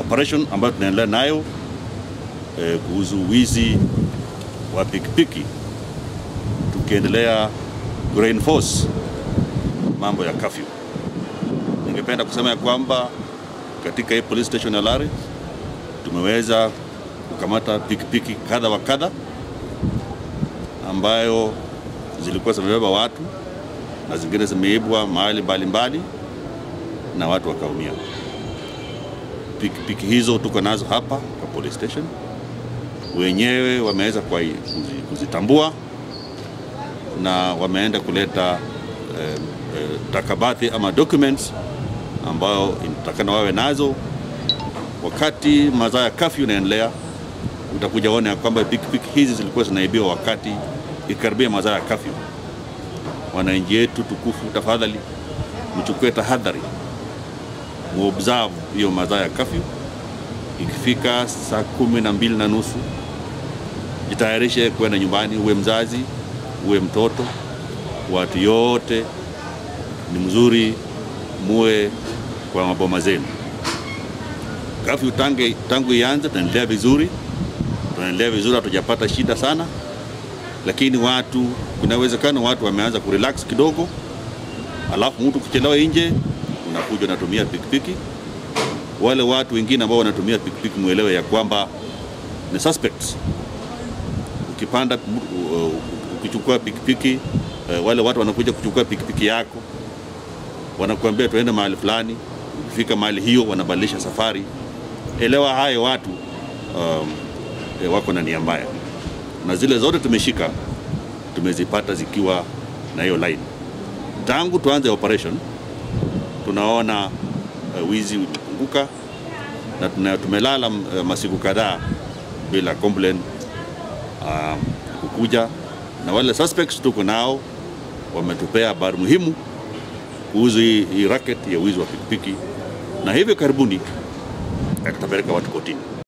operation ambayo tunaendelea nayo eh, kuhusu wizi wa pikipiki, tukiendelea kureinforce mambo ya kafyu. Ningependa kusema ya kwamba katika hii police station ya Lari tumeweza kukamata pikipiki kadha wa kadha ambayo zilikuwa zimebeba watu na zingine zimeibwa mahali mbalimbali na watu wakaumia. Pikipiki hizo tuko nazo hapa kwa police station, wenyewe wameweza kuzitambua na wameenda kuleta eh, eh, takabathi ama documents ambayo inatakana wawe nazo wakati mazaa ya kafyu inaendelea. Utakuja ona ya kwamba pikipiki hizi zilikuwa zinaibiwa wakati ikaribia mazaa ya kafyu. Wananchi yetu tukufu, tafadhali mchukue tahadhari, muobserve hiyo madhaa ya kafyu. Ikifika saa kumi na mbili na nusu jitayarishe kwenda nyumbani, uwe mzazi uwe mtoto, watu yote ni mzuri muwe kwa maboma zenu. Kafyu tangu, tangu ianze tunaendelea vizuri, tunaendelea vizuri, hatujapata shida sana, lakini watu, kuna uwezekano watu wameanza kurelax kidogo, alafu mtu kuchelewa nje unakuja unatumia pikipiki. Wale watu wengine ambao wanatumia pikipiki mwelewe ya kwamba ni suspects. Ukipanda uh, ukichukua pikipiki uh, wale watu wanakuja kuchukua pikipiki yako, wanakuambia tuende mahali fulani. Ukifika mahali hiyo, wanabadilisha safari. Elewa hayo watu um, e, wako na nia mbaya, na zile zote tumeshika tumezipata zikiwa na hiyo line. Tangu tuanze operation tunaona uh, wizi ulipunguka na tuna, tumelala uh, masiku kadhaa bila complain um, kukuja. Na wale suspects tuko nao wametupea habari muhimu kuhusu hii racket ya wizi wa pikipiki, na hivyo karibuni tutapeleka watu kotini.